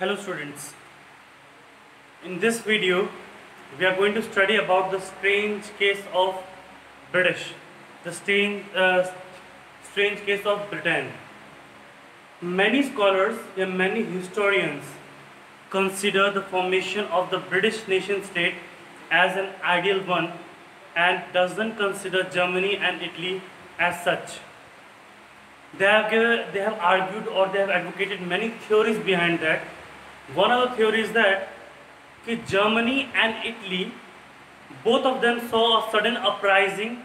Hello students. In this video, we are going to study about the strange case of British, the strange, uh, strange case of Britain. Many scholars and many historians consider the formation of the British nation state as an ideal one and doesn't consider Germany and Italy as such. They have, given, they have argued or they have advocated many theories behind that. One of the theories that Germany and Italy, both of them saw a sudden uprising,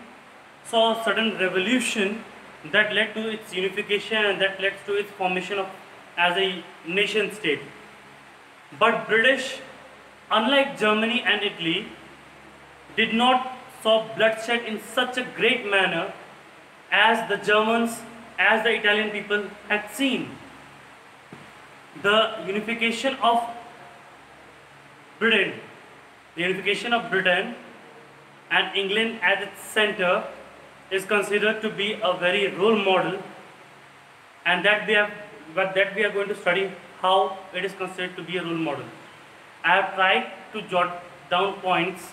saw a sudden revolution that led to its unification and that led to its formation of as a nation state. But British, unlike Germany and Italy, did not saw bloodshed in such a great manner as the Germans, as the Italian people had seen. The unification of Britain, the unification of Britain and England at its center is considered to be a very role model and that we have but that we are going to study how it is considered to be a role model. I have tried to jot down points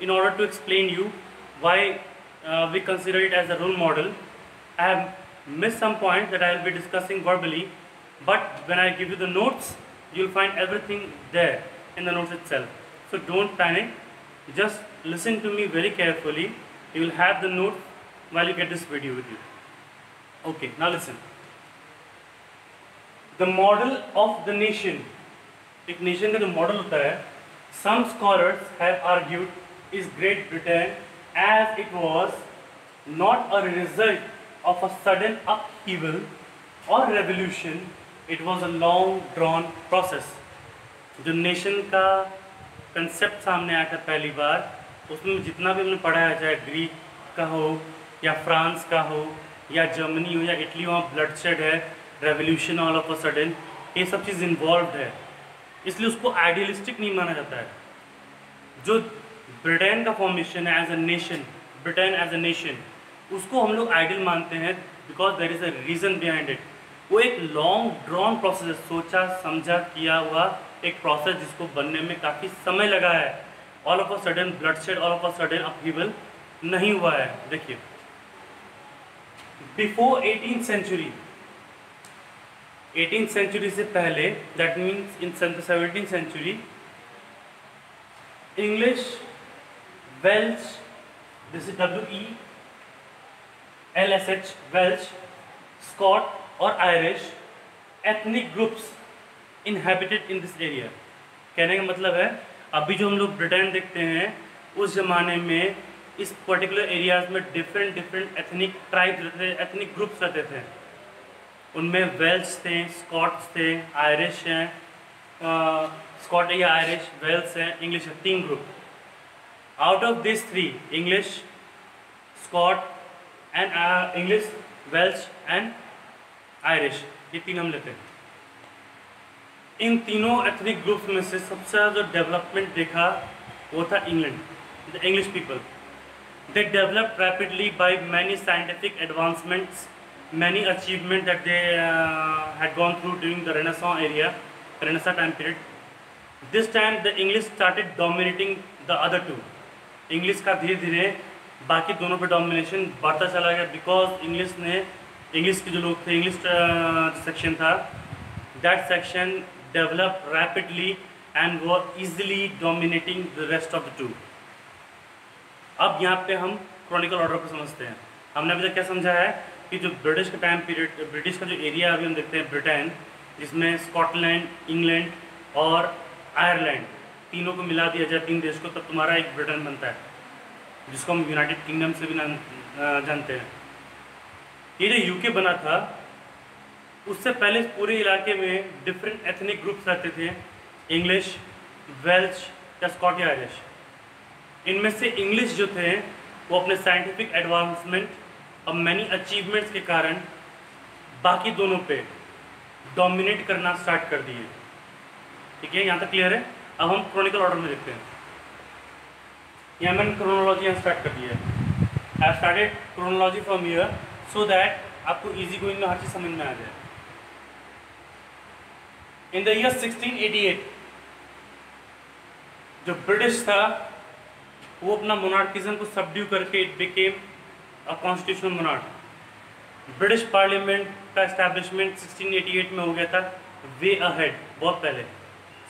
in order to explain you why uh, we consider it as a role model. I have missed some points that I will be discussing verbally, but when I give you the notes, you will find everything there in the notes itself. So don't panic, just listen to me very carefully. You will have the note while you get this video with you. Okay, now listen. The model of the nation, एक nation का जो model होता है, some scholars have argued is Great Britain as it was not a result of a sudden upheaval or revolution, it was a long drawn process जो nation का concept सामने आया था पहली बार, उसमें जितना भी हमने पढ़ा है चाहे ग्रीक का हो, या फ्रांस का हो, या जर्मनी हो, या इटली वहाँ ब्लडशेड है revolution all of a sudden ये सब चीज़ इन्वॉल्व है। इसलिए उसको आइडियलिस्टिक नहीं माना जाता है। जो ब्रिटेन का फॉर्मेशन है as a nation Britain as a nation उसको हम लोग आइडियल मानते हैं because there is a reason behind it वो एक लॉन्ग ड्रॉन प्रोसेस है सोचा, समझा, किया हुआ एक प्रोसेस जिसको बनने में काफ़ी समय लगा है। All of a sudden bloodshed all of a sudden upheaval नहीं हुआ है। देखिए। Before eighteen century eighteen century से पहले that means in seventeen century English Welsh this is W E L S H Welsh Scot और Irish ethnic groups inhabited in this area कहने का मतलब है, अभी जो हम लोग ब्रिटेन देखते हैं, उस ज़माने में इस पर्टिकुलर एरियाज़ में डिफरेंट डिफरेंट एथनिक ट्राइब्स रहते थे एथनिक ग्रुप्स रहते थे। उनमें वेल्स थे स्कॉट्स थे आयरिश हैं स्कॉट या आयरिश वेल्स हैं इंग्लिश है, तीन group out of this three English Scot and English Wales and Irish, ये तीन हम लेते हैं इन तीनों एथनिक ग्रुप्स में से सबसे ज़्यादा जो डेवलपमेंट देखा वो था England the English people they develop rapidly by many scientific advancements many achievement that they had gone through during the Renaissance area Renaissance time period this time the English started dominating the other two English का धीरे धीरे बाकी दोनों पे domination बढ़ता चला गया because English ने इंग्लिश के जो लोग थे इंग्लिश सेक्शन था that section develop rapidly and were easily dominating the rest of the two. अब यहाँ पे हम क्रॉनिकल ऑर्डर को समझते हैं हमने अभी तक क्या समझा है कि जो ब्रिटिश का टाइम पीरियड ब्रिटिश का जो एरिया अभी हम देखते हैं ब्रिटेन जिसमें स्कॉटलैंड इंग्लैंड और आयरलैंड तीनों को मिला दिया जाए तीन देश को, तब तुम्हारा एक ब्रिटेन बनता है, जिसको हम यूनाइटेड किंगडम से भी जानते हैं ये जो यूके बना था, उससे पहले पूरे इलाके में डिफरेंट एथनिक ग्रुप्स रहते थे इंग्लिश वेल्च या स्कॉट आयरिश इनमें से इंग्लिश जो थे, वो अपने साइंटिफिक एडवांसमेंट और मैनी अचीवमेंट्स के कारण बाकी दोनों पे डोमिनेट करना स्टार्ट कर दिए। ठीक है, यहाँ तक क्लियर है? अब हम क्रोनिकल ऑर्डर में देखते हैं। यहाँ मैंने क्रोनोलॉजी यहाँ स्टार्ट कर दिया। है I started chronology from year so that आपको इजी गोइंग में हर चीज़ समझ में आ जाए। इन द ईयर 1688 जो ब्रिटिश था, वो अपना मोनार्किज्म को सबड्यू करके it became a constitutional monarch British parliament का एस्टैब्लिशमेंट 1688 में हो गया था वे अहेड बहुत पहले।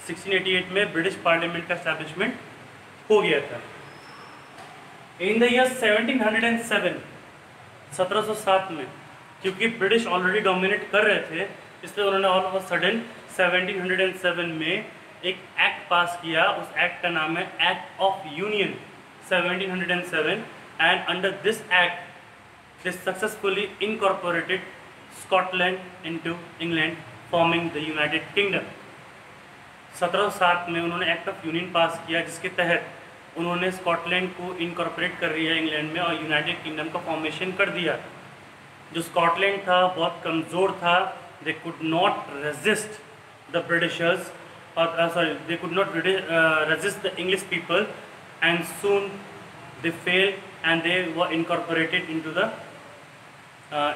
1688 में ब्रिटिश पार्लियामेंट का एस्टैब्लिशमेंट हो गया था। इन द ईयर 1707 1707 में, क्योंकि ब्रिटिश ऑलरेडी डोमिनेट कर रहे थे, इसलिए उन्होंने ऑल ऑफ़ सडन 1707 में एक एक्ट पास किया। उस एक्ट का नाम है Act of Union 1707 and under this act they successfully incorporated Scotland into England forming the United Kingdom 1707 में उन्होंने एक्ट ऑफ़ यूनियन पास किया, जिसके तहत उन्होंने स्कॉटलैंड को इनकॉर्पोरेट कर दिया इंग्लैंड में और यूनाइटेड किंगडम का फॉर्मेशन कर दिया। जो स्कॉटलैंड था, बहुत कमज़ोर था। They could not resist the Britishers और sorry they could not resist the English people and soon they fell and they were incorporated into the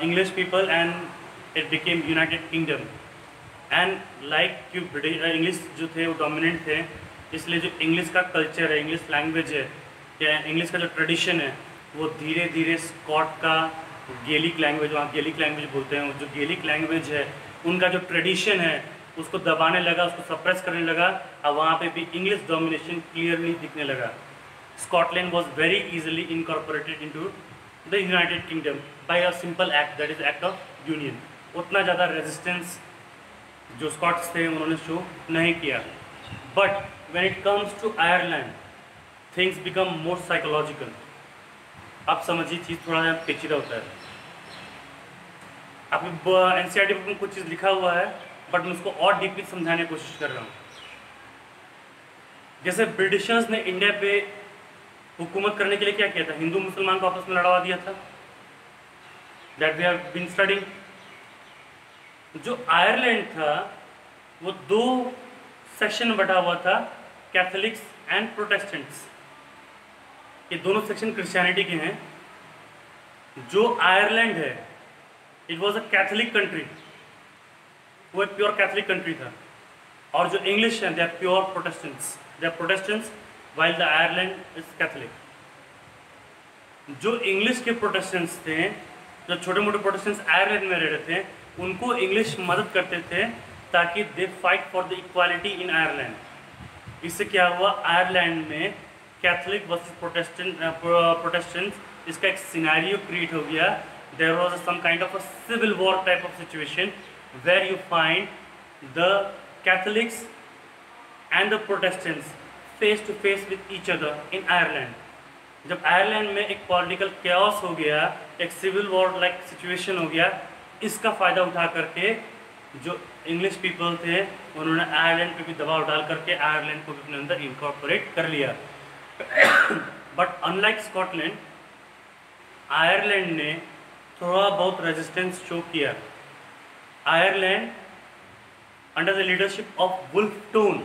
English people and it became United Kingdom and like क्यों British English जो थे वो dominant थे इसलिए जो English का culture है English language है, या इंग्लिश का जो ट्रेडिशन है, वो धीरे धीरे स्कॉट का गेलिक लैंग्वेज वहाँ गेलिक लैंग्वेज बोलते हैं। जो गेलिक लैंग्वेज है, उनका जो ट्रेडिशन है, उसको दबाने लगा, उसको सप्रेस करने लगा और वहाँ पे भी इंग्लिश डोमिनेशन क्लियरली दिखने लगा। Scotland was very easily incorporated into the United Kingdom by a simple act that is Act of Union उतना ज़्यादा रेजिस्टेंस जो स्कॉट्स थे, उन्होंने शो नहीं किया। But when it comes to Ireland, things become more psychological. आप समझिए चीज़ थोड़ा सा पेचीदा होता है। आपके एन सी आर टी में कुछ चीज़ लिखा हुआ है बट मैं उसको और डीपली समझाने की कोशिश कर रहा हूँ। जैसे ब्रिटिशर्स ने इंडिया पे हुकूमत करने के लिए क्या किया था? हिंदू मुसलमान को आपस में लड़वा दिया था। That we have been studying जो आयरलैंड था वो दो सेक्शन बटा हुआ था। कैथलिक्स एंड प्रोटेस्टेंट्स ये दोनों सेक्शन क्रिश्चियनिटी के हैं। जो आयरलैंड है it was a Catholic country वो एक प्योर कैथलिक कंट्री था। और जो इंग्लिश है they are pure Protestants they are Protestants while the Ireland is Catholic जो इंग्लिश के प्रोटेस्टेंट्स थे, जो छोटे मोटे प्रोटेस्टेंट्स आयरलैंड में रह रहे थे, उनको इंग्लिश मदद करते थे ताकि they fight for the equality in Ireland इससे क्या हुआ? आयरलैंड में कैथलिक वर्सेस प्रोटेस्टेंट प्रोटेस्टेंट इसका एक सिनेरियो क्रिएट हो गया। There was some kind of a civil war type of situation where you find the Catholics and the Protestants face to face with each other in Ireland जब Ireland में एक political क्यास हो गया, एक civil war like situation हो गया, इसका फ़ायदा उठा करके जो इंग्लिश पीपल थे, उन्होंने आयरलैंड पे भी दबाव डाल करके आयरलैंड को भी अपने अंदर इंकॉर्पोरेट कर लिया। बट अनलाइक स्कॉटलैंड आयरलैंड ने थोड़ा बहुत रेजिस्टेंस शो किया। Ireland under the leadership of Wolfe Tone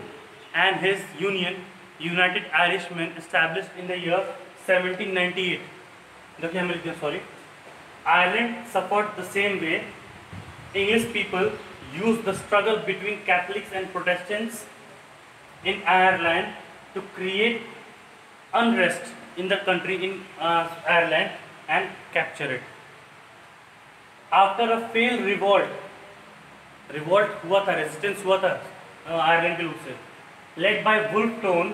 and his union United Irishmen established in the year 1798 देखिए हमें लिखते हैं sorry Ireland suffered the same way English people used the struggle between Catholics and Protestants in Ireland to create unrest in the country in uh, Ireland and capture it. After a failed revolt, revolt हुआ था resistance हुआ था Ireland के लोग से led by Wolfe Tone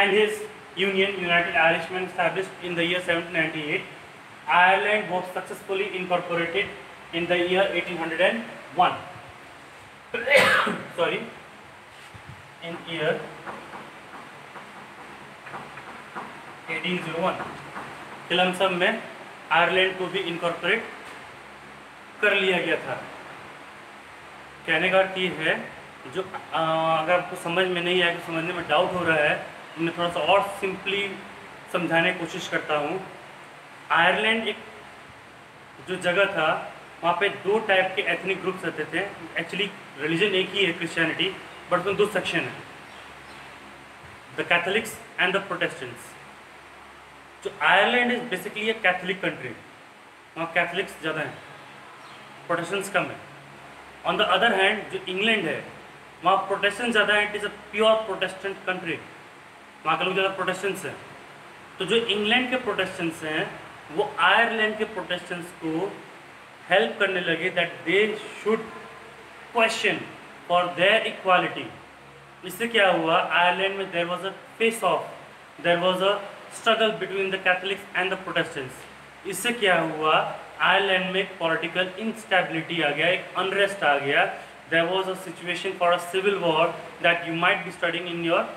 and his union United Irishmen established in the year 1798 Ireland was successfully incorporated in the year 1801 sorry. In year 1801 फिलमसम में Ireland को भी इनकॉर्पोरेट कर लिया गया था। कहने का अर्थ ये है जो आ, अगर आपको समझ में नहीं आया समझने में डाउट हो रहा है तो मैं थोड़ा सा और सिंपली समझाने की कोशिश करता हूँ। आयरलैंड एक जो जगह था वहाँ पे दो टाइप के एथनिक ग्रुप्स रहते थे। एक्चुअली रिलीजन एक ही है क्रिश्चियनिटी बट उसमें दो सेक्शन है. The Catholics and the Protestants जो Ireland is basically a Catholic country वहाँ कैथलिक्स ज़्यादा हैं. प्रोटेस्टेंट्स कम है. ऑन द अदर हैंड जो इंग्लैंड है, वहाँ प्रोटेस्टेंट ज़्यादा है. It is a pure Protestant country वहाँ के लोग ज़्यादा प्रोटेस्टेंट्स हैं. तो जो इंग्लैंड के प्रोटेस्टेंट्स हैं, वो आयरलैंड के प्रोटेस्टेंट्स को हेल्प करने लगे that they should question for their equality इससे क्या हुआ? आयरलैंड में there was a face of there was a struggle between the Catholics and the Protestants इससे क्या हुआ? आयरलैंड में एक पॉलिटिकल इंस्टेबिलिटी आ गया, एक अनरेस्ट आ गया. There was a situation for a civil war that you might be studying in your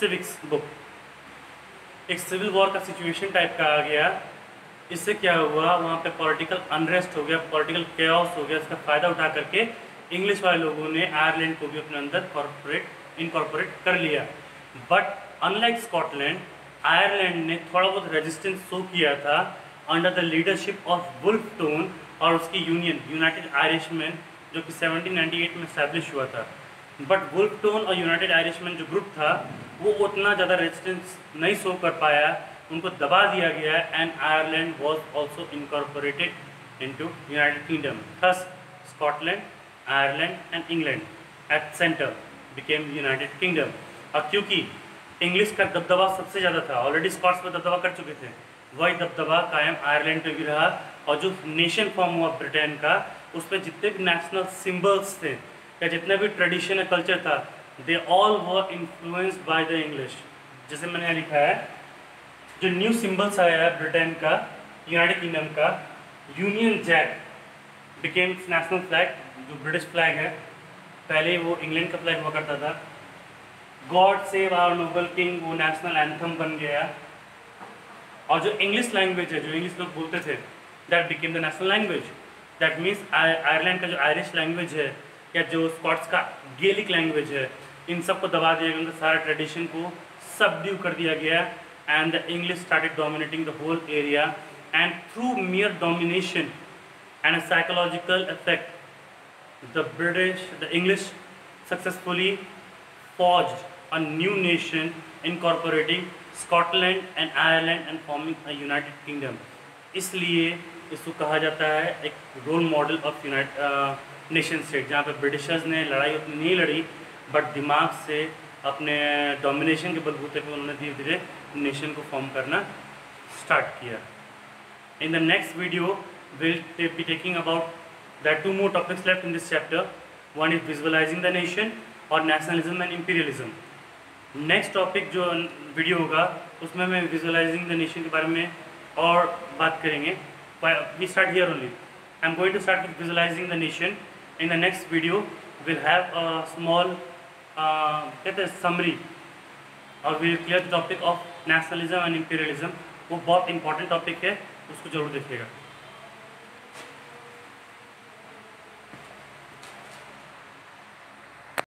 civics book एक सिविल वॉर का सिचुएशन टाइप का आ गया. इससे क्या हुआ? वहाँ पे पॉलिटिकल अनरेस्ट हो गया पॉलिटिकल केयस हो गया, इसका फ़ायदा उठा करके इंग्लिश वाले लोगों ने आयरलैंड को भी अपने अंदर कॉरपोरेट इनकॉर्पोरेट कर लिया। बट अनलाइक स्कॉटलैंड आयरलैंड ने थोड़ा बहुत रेजिस्टेंस शो किया था under the leadership of Wolfe Tone और उसकी यूनियन यूनाइटेड आयरिशमैन जो कि 1798 में स्टैब्लिश हुआ था। बट वुल्फ टोन और यूनाइटेड आयरिशमैन जो ग्रुप था, वो उतना ज़्यादा रेजिस्टेंस नहीं शो कर पाया। उनको दबा दिया गया and Ireland was also incorporated into United Kingdom thus Scotland Ireland and England at centre became United Kingdom और क्योंकि इंग्लिश का दबदबा सबसे ज़्यादा था ऑलरेडी स्कॉट्स में दबदबा कर चुके थे, वही दबदबा कायम आयरलैंड पे भी रहा और जो नेशन फॉर्म हुआ ब्रिटेन का उस पर जितने भी नेशनल सिम्बल्स थे, या जितना भी ट्रेडिशन या कल्चर था they all were influenced by the English जैसे मैंने यहाँ लिखा है, जो न्यू सिम्बल्स आया है ब्रिटेन का यूनाइटेड किंगडम का Union Jack became national flag जो ब्रिटिश फ्लैग है, पहले वो इंग्लैंड का फ्लैग हुआ करता था। God save our noble king वो नेशनल एंथम बन गया। और जो इंग्लिश लैंग्वेज है, जो इंग्लिश लोग बोलते थे that became the national language that means Ireland का जो आयरिश लैंग्वेज है, या जो स्कॉट्स का गेलिक लैंग्वेज है, इन सबको दबा दिया गया, उनके सारे ट्रेडिशन को सब ड्यू कर दिया गया and the English started dominating the whole area and through mere domination and a psychological effect the British the English successfully forged a new nation incorporating Scotland and Ireland and forming a United Kingdom. इसलिए इसको कहा जाता है एक role model of unite nation state जहाँ पे Britishers ने लड़ाई उतनी नहीं लड़ी बट दिमाग से अपने डोमिनेशन के बलबूते पे उन्होंने धीरे धीरे नेशन को फॉर्म करना स्टार्ट किया in the next video will be taking about that two more topics left in this chapter one is visualizing the nation और nationalism and imperialism next topic जो वीडियो होगा, उसमें मैं विजुअलाइजिंग द नेशन के बारे में और बात करेंगे। We start here only I am going to start with visualizing the nation in the next video will have a small कहते हैं समरी और will clear the topic of nationalism and imperialism वो बहुत इंपॉर्टेंट टॉपिक है, उसको ज़रूर देखिएगा।